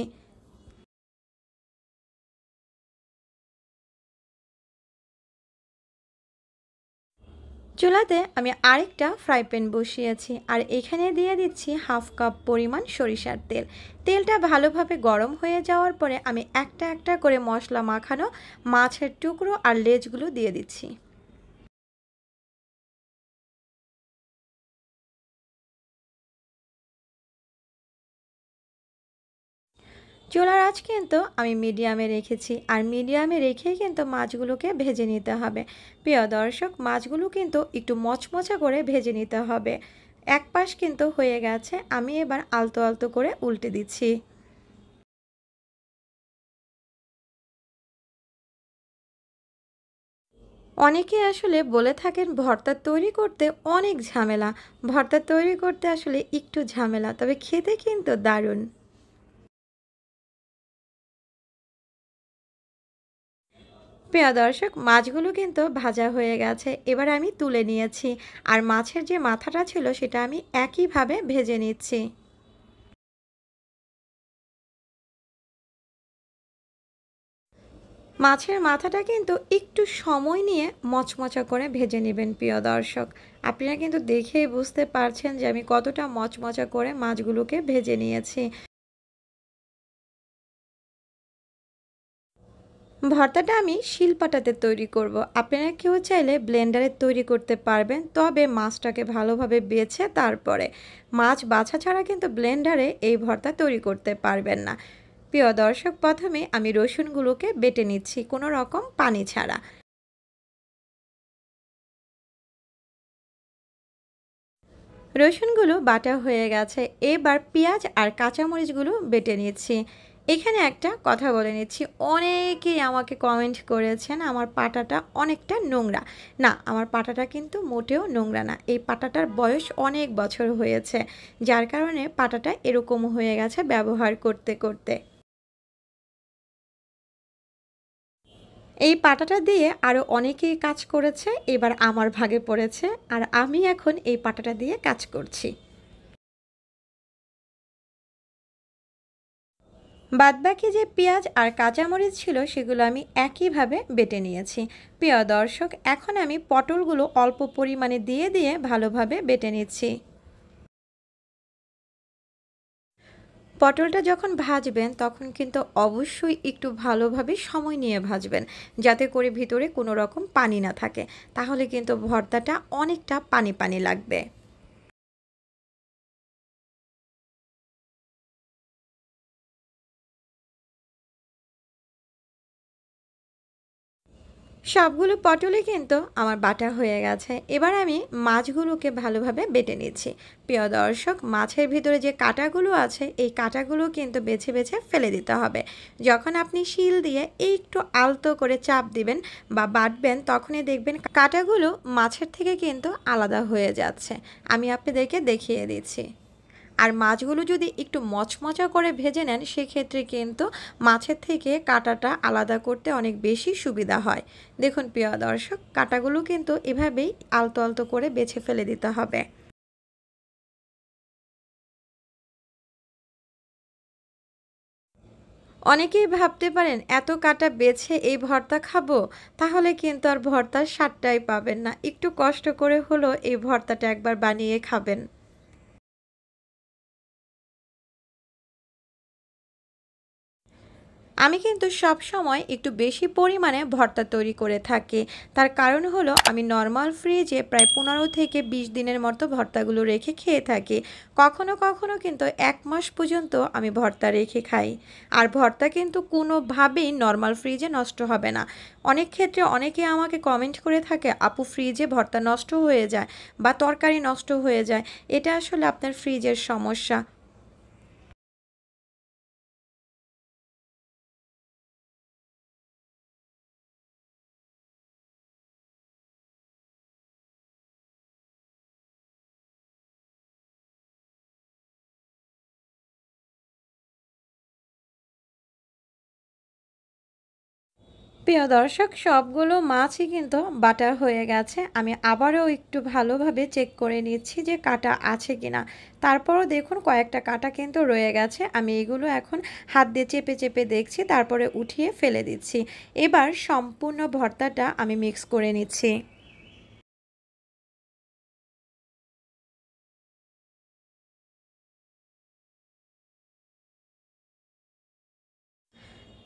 চুলাতে আমি আরেকটা ফ্রাই প্যান বসিয়েছি আর এখানে দিয়ে দিচ্ছি হাফ কাপ পরিমাণ সরিষার তেল। তেলটা ভালোভাবে গরম হয়ে যাওয়ার পরে আমি একটা একটা করে মশলা মাখানো মাছের টুকরো আর লেজগুলো দিয়ে দিচ্ছি। চুলার আঁচ কিন্তু আমি মিডিয়ামে রেখেছি। আর মিডিয়ামে রেখেই কিন্তু মাছগুলোকে ভেজে নিতে হবে। প্রিয় দর্শক, মাছগুলো কিন্তু একটু মচমচা করে ভেজে নিতে হবে। এক পাশ কিন্তু হয়ে গেছে, আমি এবার আলতো আলতো করে উল্টে দিচ্ছি। অনেকে আসলে বলে থাকেন, ভর্তা তৈরি করতে অনেক ঝামেলা। ভর্তা তৈরি করতে আসলে একটু ঝামেলা, তবে খেতে কিন্তু দারুণ। প্রিয় দর্শক, মাছগুলো কিন্তু ভাজা হয়ে গেছে। এবার আমি তুলে নিয়েছি। আর মাছের যে মাথাটা ছিল, সেটা আমি একইভাবে ভেজে নিচ্ছি। মাছের মাথাটা কিন্তু একটু সময় নিয়ে মচমচা করে ভেজে নেবেন, প্রিয় দর্শক। আপনারা কিন্তু দেখেই বুঝতে পারছেন যে আমি কতটা মচমচা করে মাছগুলোকে ভেজে নিয়েছি। ভর্তাটা আমি শিলপাটাতে তৈরি করব। আপনারা কেউ চাইলে ব্লেন্ডারে তৈরি করতে পারবেন, তবে মাছটাকে ভালোভাবে বেছে তারপরে। মাছ বাছা ছাড়া কিন্তু ব্লেন্ডারে এই ভর্তা তৈরি করতে পারবেন না। প্রিয় দর্শক, প্রথমে আমি রসুনগুলোকে বেটে নিচ্ছি কোনো রকম পানি ছাড়া। রসুনগুলো বাটা হয়ে গেছে। এবার পেঁয়াজ আর কাঁচামরিচগুলো বেটে নিচ্ছি। এখানে একটা কথা বলে নিচ্ছি। অনেকেই আমাকে কমেন্ট করেছেন, আমার পাটাটা অনেকটা নোংরা। না, আমার পাটাটা কিন্তু মোটেও নোংরা না। এই পাটাটার বয়স অনেক বছর হয়েছে, যার কারণে পাটাটা এরকম হয়ে গেছে ব্যবহার করতে করতে। এই পাটাটা দিয়ে আরও অনেকেই কাজ করেছে, এবার আমার ভাগে পড়েছে, আর আমি এখন এই পাটাটা দিয়ে কাজ করছি। বাদবাকি যে পেঁয়াজ আর কাঁচামরিচ ছিল, সেগুলো আমি একইভাবে বেটে নিয়েছি। প্রিয় দর্শক, এখন আমি পটলগুলো অল্প পরিমাণে দিয়ে দিয়ে ভালোভাবে বেটে নিচ্ছি। পটলটা যখন ভাজবেন, তখন কিন্তু অবশ্যই একটু ভালোভাবে সময় নিয়ে ভাজবেন, যাতে করে ভিতরে কোনো রকম পানি না থাকে। তাহলে কিন্তু ভর্তাটা অনেকটা পানি পানি লাগবে। সবগুলো পটলে কিন্তু আমার বাটা হয়ে গেছে। এবার আমি মাছগুলোকে ভালোভাবে বেটে নিচ্ছি। প্রিয় দর্শক, মাছের ভিতরে যে কাটাগুলো আছে, এই কাটাগুলো কিন্তু বেছে বেছে ফেলে দিতে হবে। যখন আপনি শিল দিয়ে একটু আলতো করে চাপ দিবেন বা বাটবেন, তখনই দেখবেন কাটাগুলো মাছের থেকে কিন্তু আলাদা হয়ে যাচ্ছে। আমি আপনাদেরকে দেখিয়ে দিচ্ছি। আর মাছগুলো যদি একটু মচমচা করে ভেজে নেন, সেক্ষেত্রে কিন্তু মাছের থেকে কাটাটা আলাদা করতে অনেক বেশি সুবিধা হয়। দেখুন প্রিয় দর্শক, কাটাগুলো কিন্তু এভাবেই আলতো আলতো করে বেছে ফেলে দিতে হবে। অনেকেই ভাবতে পারেন, এত কাটা বেছে এই ভর্তা খাব? তাহলে কিন্তু আর ভর্তার স্বাদটাই পাবেন না। একটু কষ্ট করে হলেও এই ভর্তাটা একবার বানিয়ে খাবেন। আমি কিন্তু সব সময় একটু বেশি পরিমাণে ভর্তা তৈরি করে থাকি। তার কারণ হলো আমি নর্মাল ফ্রিজে প্রায় পনেরো থেকে বিশ দিনের মতো ভর্তাগুলো রেখে খেয়ে থাকি। কখনো কখনো কিন্তু এক মাস পর্যন্ত আমি ভর্তা রেখে খাই। আর ভর্তা কিন্তু কোনোভাবেই নর্মাল ফ্রিজে নষ্ট হবে না। অনেক ক্ষেত্রে অনেকে আমাকে কমেন্ট করে থাকে, আপু ফ্রিজে ভর্তা নষ্ট হয়ে যায় বা তরকারি নষ্ট হয়ে যায়। এটা আসলে আপনার ফ্রিজের সমস্যা। প্রিয় দর্শক, সবগুলো মাছই কিন্তু বাটার হয়ে গেছে। আমি আবারও একটু ভালোভাবে চেক করে নিচ্ছি যে কাটা আছে কি না তারপরও দেখুন, কয়েকটা কাটা কিন্তু রয়ে গেছে। আমি এগুলো এখন হাত দিয়ে চেপে চেপে দেখছি, তারপরে উঠিয়ে ফেলে দিচ্ছি। এবার সম্পূর্ণ ভর্তাটা আমি মিক্স করে নিচ্ছি।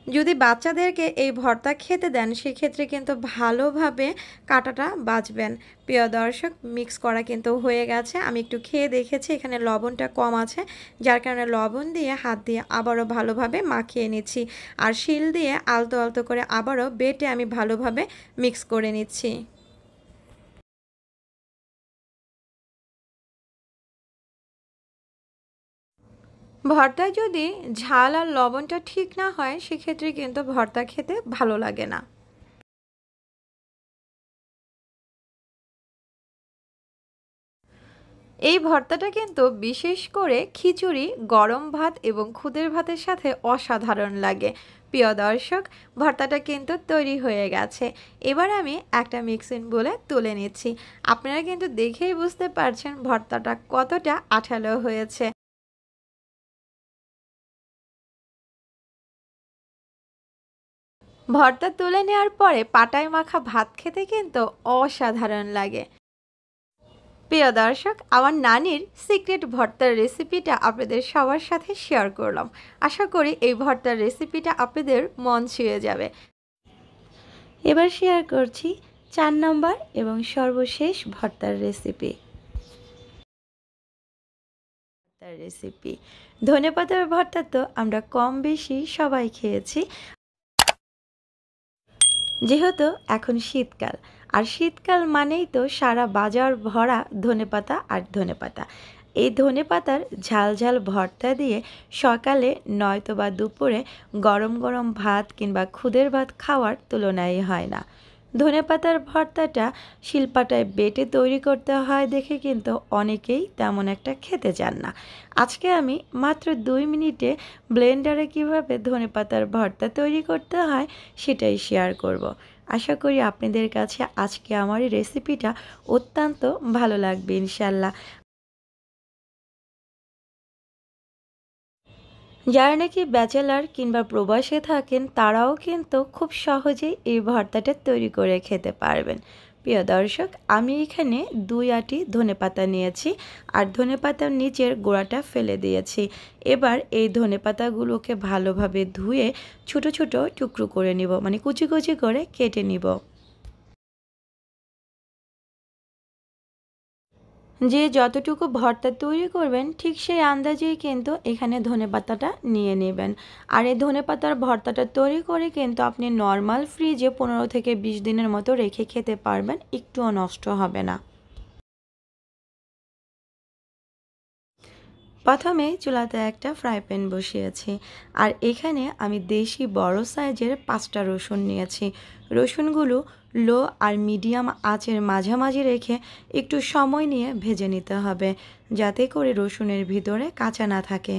যদি বাচ্চাদেরকে এই ভর্তা খেতে দেন, সেক্ষেত্রে কিন্তু ভালোভাবে কাটাটা বাঁচবেন প্রিয় দর্শক মিক্স করা কিন্তু হয়ে গেছে। আমি একটু খেয়ে দেখেছি, এখানে লবণটা কম আছে। যার কারণে লবণ দিয়ে হাত দিয়ে আবারও ভালোভাবে মাখিয়ে নিচ্ছি। আর শিল দিয়ে আলতো আলতো করে আবারও বেটে আমি ভালোভাবে মিক্স করে নিচ্ছি। ভর্তায় যদি ঝাল আর লবণটা ঠিক না হয়, সেক্ষেত্রে কিন্তু ভর্তা খেতে ভালো লাগে না। এই ভর্তাটা কিন্তু বিশেষ করে খিচুড়ি, গরম ভাত এবং খুদের ভাতের সাথে অসাধারণ লাগে। প্রিয় দর্শক, ভর্তাটা কিন্তু তৈরি হয়ে গেছে। এবার আমি একটা মিক্সিং বলে তুলে নিচ্ছি। আপনারা কিন্তু দেখেই বুঝতে পারছেন ভর্তাটা কতটা আঠালো হয়েছে। ভর্তা তুলে নেওয়ার পরে পাটায় মাখা ভাত খেতে কিন্তু অসাধারণ লাগে। প্রিয় দর্শক, আমার নানির সিক্রেট ভর্তার রেসিপিটা আপনাদের সবার সাথে শেয়ার করলাম। আশা করি এই ভর্তার রেসিপিটা আপনাদের মন ছুঁয়ে যাবে। এবার শেয়ার করছি চার নম্বর এবং সর্বশেষ ভর্তার রেসিপি রেসিপি ধনে পাতার ভর্তা তো আমরা কম বেশি সবাই খেয়েছি। যেহেতু এখন শীতকাল। আর শীতকাল মানেই তো সারা বাজার ভরা ধনেপাতা আর ধনেপাতা। এই ধনেপাতার ঝাল ঝাল ভর্তা দিয়ে সকালে নয়তো বা দুপুরে গরম গরম ভাত কিংবা খুদের ভাত খাওয়ার তুলনায় হয় না। ধনেপাতার ভর্তাটা শিল্পাটায় বেটে তৈরি করতে হয় দেখে কিন্তু অনেকেই তেমন একটা খেতে চান না আজকে আমি মাত্র দুই মিনিটে ব্লেন্ডারে কীভাবে ধনেপাতার ভর্তা তৈরি করতে হয় সেটাই শেয়ার করব। আশা করি আপনাদের কাছে আজকে আমার এই রেসিপিটা অত্যন্ত ভালো লাগবে ইনশাল্লাহ যারা নাকি ব্যাচেলার কিংবা প্রবাসে থাকেন, তারাও কিন্তু খুব সহজেই এই ভর্তাটা তৈরি করে খেতে পারবেন। প্রিয় দর্শক, আমি এখানে দুই আটি ধনে পাতা নিয়েছি আর ধনে পাতার নিচের গোড়াটা ফেলে দিয়েছি। এবার এই ধনে পাতাগুলোকে ভালোভাবে ধুয়ে ছোট ছোট টুকরো করে নিব মানে কুচি কুচি করে কেটে নিব। যে যতটুকু ভর্তা তৈরি করবেন, ঠিক সেই আন্দাজেই কিন্তু এখানে ধনে পাতাটা নিয়ে নেবেন। আর এই ধনে পাতার ভর্তাটা তৈরি করে কিন্তু আপনি নর্মাল ফ্রিজে পনেরো থেকে বিশ দিনের মতো রেখে খেতে পারবেন, একটুও নষ্ট হবে না। প্রথমে চুলাতে একটা ফ্রাই প্যান বসিয়েছি, আর এখানে আমি দেশি বড় সাইজের পাঁচটা রসুন নিয়েছি। রসুনগুলো লো আর মিডিয়াম আঁচের মাঝামাঝি রেখে একটু সময় নিয়ে ভেজে নিতে হবে, যাতে করে রসুনের ভিতরে কাঁচা না থাকে।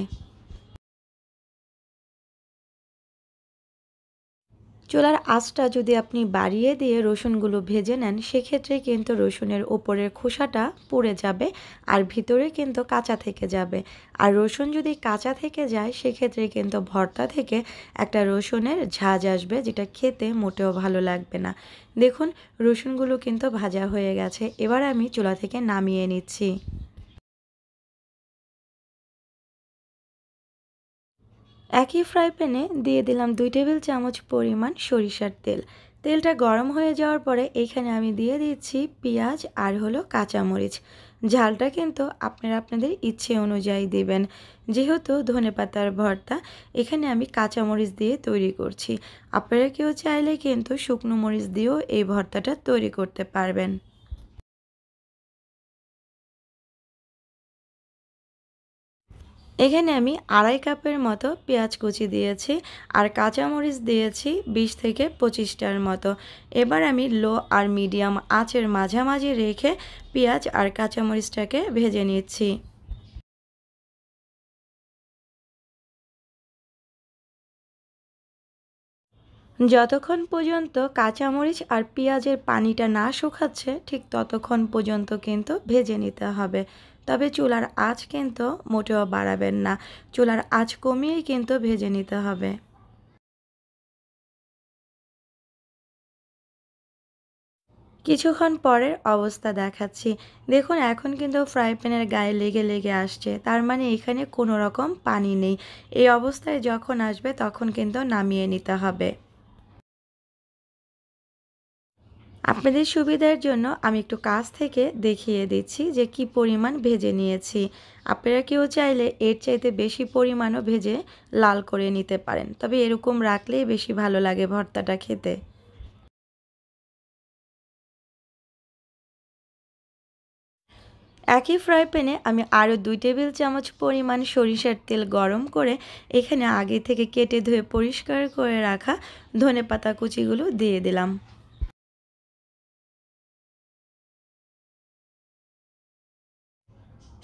চুলার আঁচটা যদি আপনি বাড়িয়ে দিয়ে রসুনগুলো ভেজে নেন সেক্ষেত্রে কিন্তু রসুনের ওপরের খোসাটা পুড়ে যাবে আর ভিতরে কিন্তু কাঁচা থেকে যাবে। আর রসুন যদি কাঁচা থেকে যায় সেক্ষেত্রে কিন্তু ভর্তা থেকে একটা রসুনের ঝাঁজ আসবে, যেটা খেতে মোটেও ভালো লাগবে না। দেখুন, রসুনগুলো কিন্তু ভাজা হয়ে গেছে। এবার আমি চুলা থেকে নামিয়ে নিচ্ছি। একই ফ্রাই প্যানে দিয়ে দিলাম দুই টেবিল চামচ পরিমাণ সরিষার তেল। তেলটা গরম হয়ে যাওয়ার পরে এখানে আমি দিয়ে দিচ্ছি পেঁয়াজ আর হলো কাঁচামরিচ। ঝালটা কিন্তু আপনারা আপনাদের ইচ্ছে অনুযায়ী দেবেন। যেহেতু ধনে পাতার ভর্তা, এখানে আমি কাঁচামরিচ দিয়ে তৈরি করছি। আপনারা কেউ চাইলে কিন্তু শুকনো মরিচ দিয়েও এই ভর্তাটা তৈরি করতে পারবেন। এখানে আমি আড়াই কাপের মতো পেঁয়াজ কুচি দিয়েছি আর কাঁচামরিচ দিয়েছি বিশ থেকে পঁচিশটার মতো। এবার আমি লো আর মিডিয়াম আঁচের মাঝামাঝি রেখে পেঁয়াজ আর কাঁচামরিচটাকে ভেজে নিচ্ছি। যতক্ষণ পর্যন্ত কাঁচামরিচ আর পেঁয়াজের পানিটা না শুকাচ্ছে, ঠিক ততক্ষণ পর্যন্ত কিন্তু ভেজে নিতে হবে। তবে চুলার আঁচ কিন্তু মোটেও বাড়াবেন না। চুলার আঁচ কমিয়েই কিন্তু ভেজে নিতে হবে। কিছুক্ষণ পরের অবস্থা দেখাচ্ছি। দেখুন, এখন কিন্তু ফ্রাই প্যানের গায়ে লেগে লেগে আসছে। তার মানে এখানে কোনো রকম পানি নেই। এই অবস্থায় যখন আসবে তখন কিন্তু নামিয়ে নিতে হবে। আপনাদের সুবিধার জন্য আমি একটু কাছ থেকে দেখিয়ে দিচ্ছি যে কি পরিমাণ ভেজে নিয়েছি। আপনারা কেউ চাইলে এর চাইতে বেশি পরিমাণও ভেজে লাল করে নিতে পারেন। তবে এরকম রাখলেই বেশি ভালো লাগে ভর্তাটা খেতে। একই ফ্রাই প্যানে আমি আরও দুই টেবিল চামচ পরিমাণ সরিষার তেল গরম করে এখানে আগে থেকে কেটে ধুয়ে পরিষ্কার করে রাখা ধনে পাতা কুচিগুলো দিয়ে দিলাম।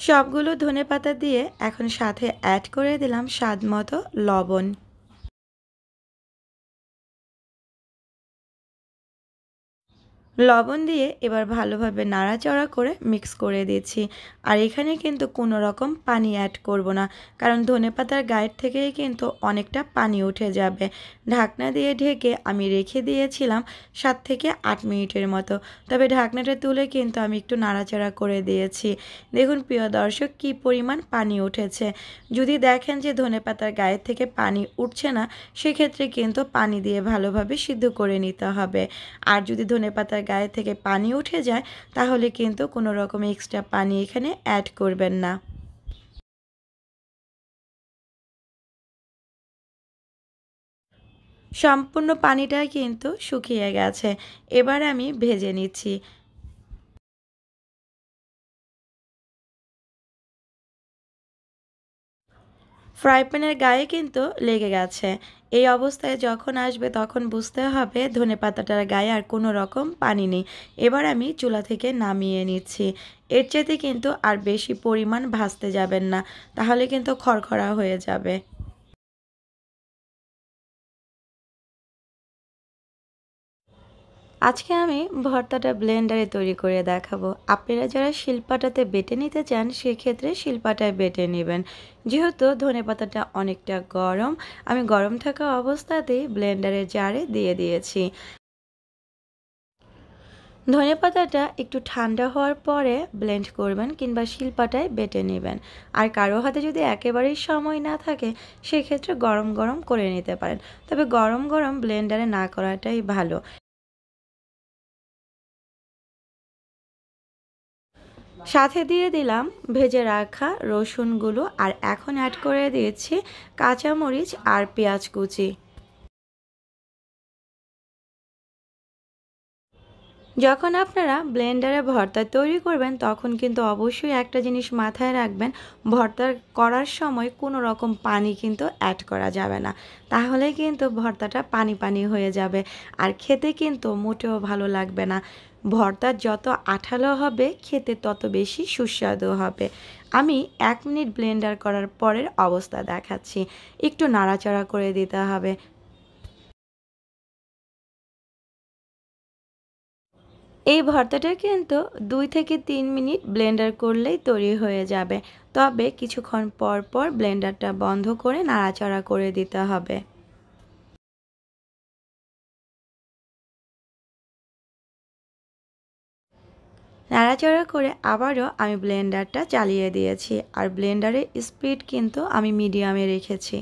সবগুলো ধনে পাতা দিয়ে এখন সাথে অ্যাড করে দিলাম স্বাদ মতো লবণ। লবণ দিয়ে এবার ভালোভাবে নাড়াচাড়া করে মিক্স করে দিচ্ছি। আর এখানে কিন্তু কোনো রকম পানি অ্যাড করব না, কারণ ধনে পাতার গায়ের থেকেই কিন্তু অনেকটা পানি উঠে যাবে। ঢাকনা দিয়ে ঢেকে আমি রেখে দিয়েছিলাম সাত থেকে আট মিনিটের মতো, তবে ঢাকনাটা তুলে কিন্তু আমি একটু নাড়াচাড়া করে দিয়েছি। দেখুন প্রিয় দর্শক, কী পরিমাণ পানি উঠেছে। যদি দেখেন যে ধনে পাতার গায়ের থেকে পানি উঠছে না, সেক্ষেত্রে কিন্তু পানি দিয়ে ভালোভাবে সিদ্ধ করে নিতে হবে। আর যদি ধনে পাতার গায়ে থেকে পানি উঠে যায়, তাহলে কিন্তু কোনো রকম এক্সট্রা পানি এখানে অ্যাড করবেন না। সম্পূর্ণ পানিটা কিন্তু শুকিয়ে গেছে। এবার আমি ভেজে নিচ্ছি। ফ্রাই প্যানের গায়ে কিন্তু লেগে গেছে। এই অবস্থায় যখন আসবে তখন বুঝতে হবে ধনে পাতাটার গায়ে আর কোনো রকম পানি নেই। এবার আমি চুলা থেকে নামিয়ে নিচ্ছি। এর চাইতে কিন্তু আর বেশি পরিমাণ ভাজতে যাবেন না। তাহলে কিন্তু খড়খড়া হয়ে যাবে। আজকে আমি ভর্তাটা ব্লেন্ডারে তৈরি করে দেখাবো। আপনারা যারা শিলপাটাতে বেটে নিতে চান, সেক্ষেত্রে শিলপাটায় বেটে নেবেন। যেহেতু ধনে পাতাটা অনেকটা গরম, আমি গরম থাকা অবস্থাতেই ব্লেন্ডারের জারে দিয়ে দিয়েছি। ধনে পাতাটা একটু ঠান্ডা হওয়ার পরে ব্লেন্ড করবেন কিংবা শিলপাটায় বেটে নেবেন। আর কারও হাতে যদি একেবারেই সময় না থাকে, সেক্ষেত্রে গরম গরম করে নিতে পারেন। তবে গরম গরম ব্লেন্ডারে না করাটাই ভালো। সাথে দিয়ে দিলাম ভেজে রাখা রসুনগুলো আর এখন অ্যাড করে দিয়েছি কাঁচামরিচ আর পেঁয়াজ কুচি। যখন আপনারা ব্লেন্ডারে ভর্তা তৈরি করবেন, তখন কিন্তু অবশ্যই একটা জিনিস মাথায় রাখবেন, ভর্তা করার সময় কোনো রকম পানি কিন্তু অ্যাড করা যাবে না। তাহলে কিন্তু ভর্তাটা পানি পানি হয়ে যাবে আর খেতে কিন্তু মোটেও ভালো লাগবে না। ভর্তা যত আঠালো হবে, খেতে তত বেশি সুস্বাদু হবে। আমি এক মিনিট ব্লেন্ডার করার পরের অবস্থা দেখাচ্ছি। একটু নাড়াচাড়া করে দিতে হবে। এই ভর্তাটা কিন্তু দুই থেকে তিন মিনিট ব্লেন্ডার করলেই তৈরি হয়ে যাবে। তবে কিছুক্ষণ পর পর ব্লেন্ডারটা বন্ধ করে নাড়াচাড়া করে দিতে হবে। নাড়াচাড়া করে আবারও আমি ব্লেন্ডারটা চালিয়ে দিয়েছি আর ব্লেন্ডারের স্পিড কিন্তু আমি মিডিয়ামে রেখেছি।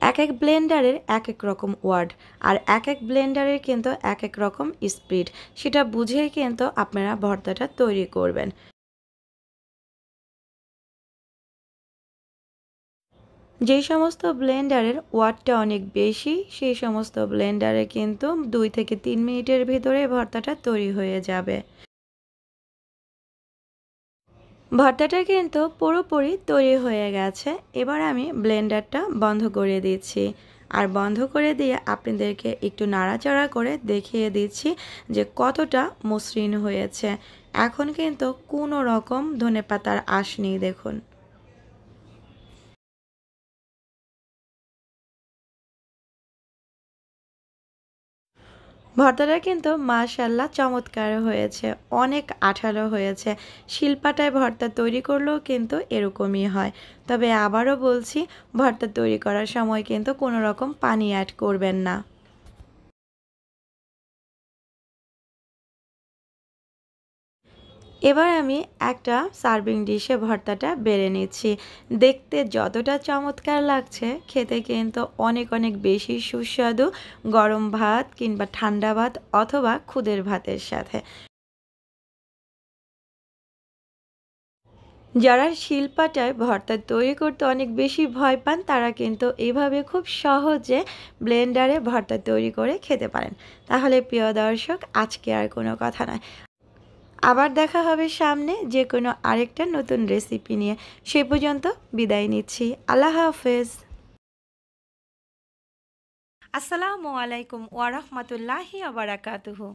এক এক ব্লেন্ডারের এক এক রকম ওয়ার্ড আর এক এক ব্লেন্ডারের কিন্তু এক এক রকম স্পিড, সেটা বুঝেই কিন্তু আপনারা ভর্তাটা তৈরি করবেন। যে সমস্ত ব্লেন্ডারের ওয়াটটা অনেক বেশি, সেই সমস্ত ব্লেন্ডারে কিন্তু দুই থেকে তিন মিনিটের ভিতরে ভর্তাটা তৈরি হয়ে যাবে। ভর্তাটা কিন্তু পুরোপুরি তৈরি হয়ে গেছে। এবার আমি ব্লেন্ডারটা বন্ধ করে দিচ্ছি। আর বন্ধ করে দিয়ে আপনাদেরকে একটু নাড়াচাড়া করে দেখিয়ে দিচ্ছি যে কতটা মসৃণ হয়েছে। এখন কিন্তু কোনো রকম ধনে পাতার দেখুন। ভর্তাটা কিন্তু মাশাল্লাহ চমৎকার হয়েছে। অনেক আঠালো হয়েছে। শিল্পাটায় ভর্তা তৈরি করলেও কিন্তু এরকমই হয়। তবে আবারও বলছি, ভর্তা তৈরি করার সময় কিন্তু কোনো রকম পানি অ্যাড করবেন না। এবার আমি একটা সার্ভিং ডিশে ভর্তাটা বেড়ে নিচ্ছি। দেখতে যতটা চমৎকার লাগছে, খেতে কিন্তু অনেক অনেক বেশি সুস্বাদু গরম ভাত কিংবা ঠান্ডা ভাত অথবা খুদের ভাতের সাথে। যারা শিল্পাটায় ভর্তা তৈরি করতে অনেক বেশি ভয় পান, তারা কিন্তু এভাবে খুব সহজে ব্লেন্ডারে ভর্তা তৈরি করে খেতে পারেন। তাহলে প্রিয় দর্শক, আজকে আর কোনো কথা নয়। আবার দেখা হবে সামনে যে কোনো আরেকটা নতুন রেসিপি নিয়ে। সে পর্যন্ত বিদায় নিচ্ছি। আল্লাহ হাফেজ। আসসালামু আলাইকুম ওয়ারহমতুল্লাহি আবরাকাতুহু